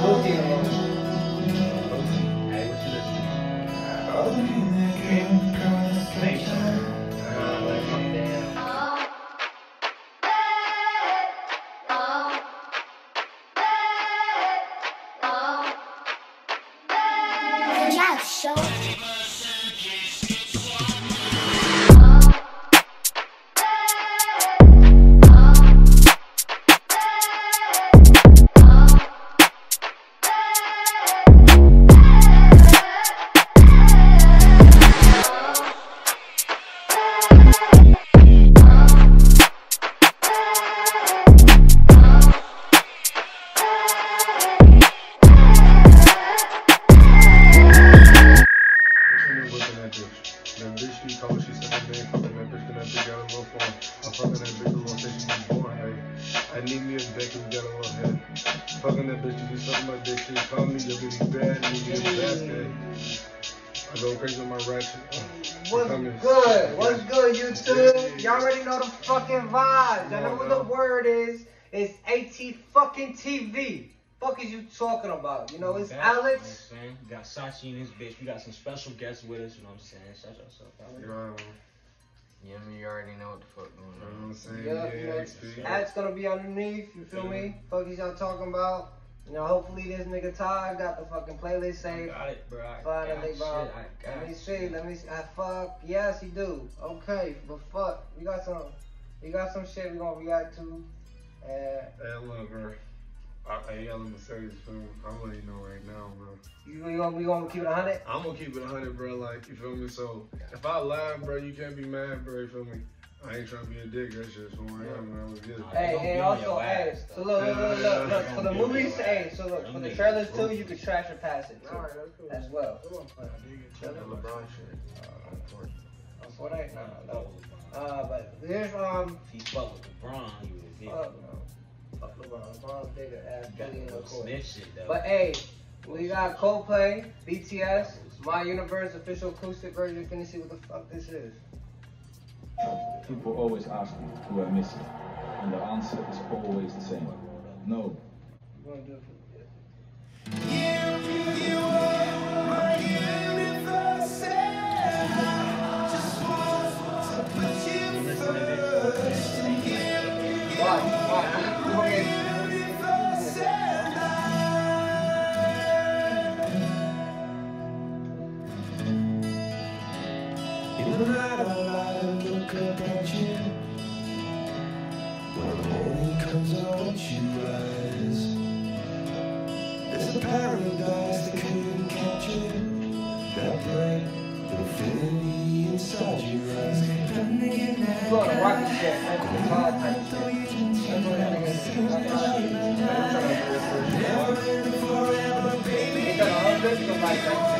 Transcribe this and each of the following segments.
Booty I need me a dick who got a little head. Fucking that bitch, you be sucking my dick. She call me, you'll be bad, and you get a basket. I go crazy on my ratchet. Uh, What's good? What's good, YouTube? Y'all already know the fucking vibes. Y'all know what the word is. It's AT fucking TV. Fuck is you talking about? You know, it's Back, You know Alex. what I'm saying? We got Sachi in his bitch. We got some special guests with us. You know what I'm saying? Shout yourself out. You know Yeah, I mean, you already know what the fuck going what on. I'm saying? Yeah, you know, XP. Ad's gonna be underneath. You feel me? Mm-hmm. Fuck is y'all talking about? You know, hopefully this nigga Ty got the fucking playlist I saved. got it, bro. I Finally, got bro. shit. I got Let me see. shit. Let me see. I fuck. Yes, he do. Okay, but fuck. We got some. We got some shit we gonna react to. And Hey, look, bro. I, I yell in the series film. I'm letting you know right now, bro. you, we gonna we gonna keep it a hundred. I'm gonna keep it 100, bro. Like, you feel me? So, if I lie, bro, you can't be mad, bro. You feel me? I ain't trying to be a dick. That's just who I am, man. Let's get. Hey, and on also, your hey, so though. look, look, look, look, look. Don't For the movies, your hey, so look, for the trailers too, you can trash or pass it too, Alright, that's cool. as well. Come on, LeBron shit. On Fortnite, no, no, no. Uh, but here's um, If he fuck with LeBron, he would be. fuck no, fuck LeBron, LeBron's bigger ass Got the of little course. snitch shit. But hey, we got Coldplay, BTS, My Universe official acoustic version. Can you see what the fuck this is? People always ask me who I'm missing, and the answer is always the same. No. You rise. There's a paradise that couldn't capture that bright infinity inside your eyes. You on a rocket ship, that's type shit. That's what that nigga is. That's what that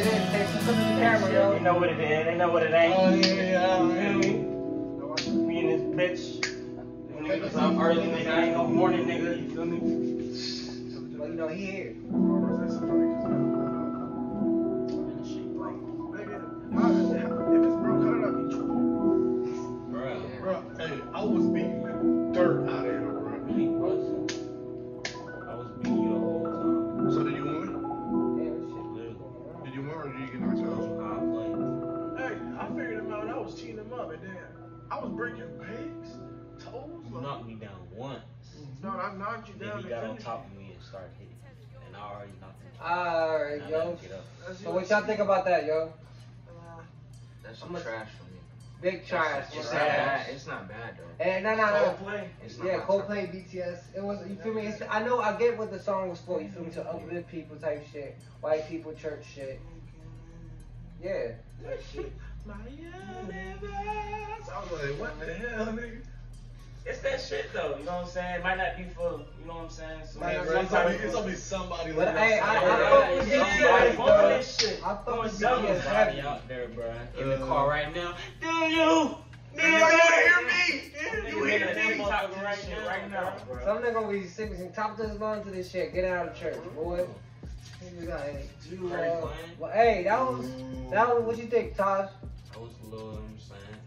it is. Take some of the camera, yo. They know what it is. They know what it ain't. Oh, yeah, yeah, You feel me? Me and this bitch. Them niggas up early nigga. I ain't no morning nigga. You feel me? Well, you know, he here. Bruh. I was breaking pegs, toes. You like- knocked me down once. No, I knocked you Then down. he and got on top of me and started hitting me. And I already knocked him. Alright, Now yo. get up. So what y'all think about that, yo? Uh, That's I'm some trash for me. Big trash. It's What's not bad. It's not bad though. Hey, no, no, no. Coldplay. It's not Yeah, my Coldplay, BTS. It was, you feel me? It's, I know, I get what the song was for. You feel me? To uplift people type shit, white people, church shit. Yeah. That shit. Miami Vice. I was like, what the hell, nigga? It's that shit though, you know what I'm saying? It might not be for, you know what I'm saying? Some, Might not some be It's gonna be somebody But like hey, that. I- I Yeah, fuck with yeah, BTS, somebody bro. on this shit. I fuck Going with somebody out there, bro. In the Uh, car right now. Do you? Do You you hear hear me? me? You hear me? Talking right now, right now, bro. Some nigga gonna be sick and top to his lungs to this shit. Get out of church, boy. Niggas like, you, uh, well, hey, that was, that was, what you think, Taj? I was a little, you know what I'm saying?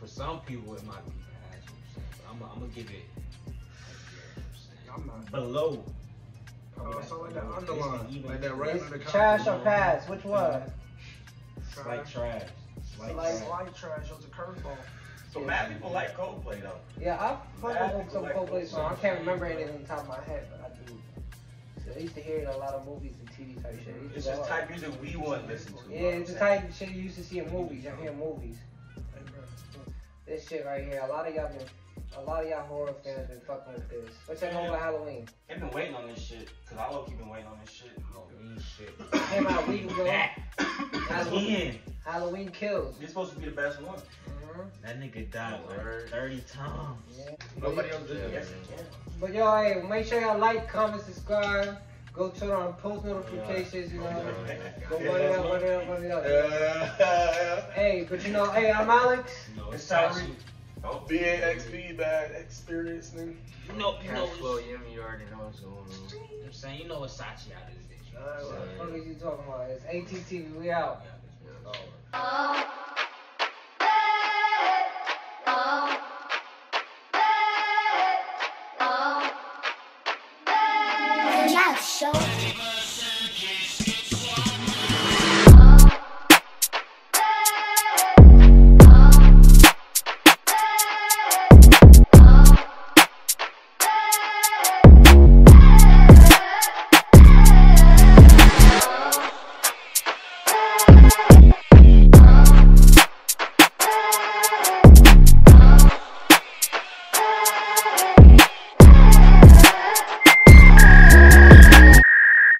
For some people, it might be bad, you know what I'm saying? But I'm, I'm gonna give it, like, you know I'm what I'm not. Below. Oh, so like that underline, even- like that right It's under the trash or pass? Which one? It's like trash. It's like Like trash. white trash was a curveball. So mad people like Coldplay though. Yeah, I fuck Mad with some like Coldplay those songs. I can't remember anything on top of my head, but I do. So I used to hear it in a lot of movies and TV type shit. It It's just hard. type music we want to listen to. Yeah, it's the what I'm saying? type of shit you used to see in movies. I hear movies. This shit right here. A lot of y'all been, a lot of y'all horror fans been fucking with this. What y'all know about Halloween? They've been waiting on this shit. Cause I low key been waiting on this shit. Halloween shit. Came out a week ago. Halloween, Again. Halloween kills. It's supposed to be the best one. hmm That nigga died Word. like 30 times. Yeah. Nobody else did Yes, it can. But yo, hey, make sure y'all like, comment, subscribe. Go turn on post notifications. You know, go run it up, run it up, run it up. Hey, but you know, hey, I'm Alex. You know, It's it's Tyreek. Oh, BA-XP bad experience, nigga. You know, you know. Flow, you already know what's going on. I'm saying, you know what Sachi out is. Alright, what the fuck are you talking about? It's ATTV, we out. Yeah,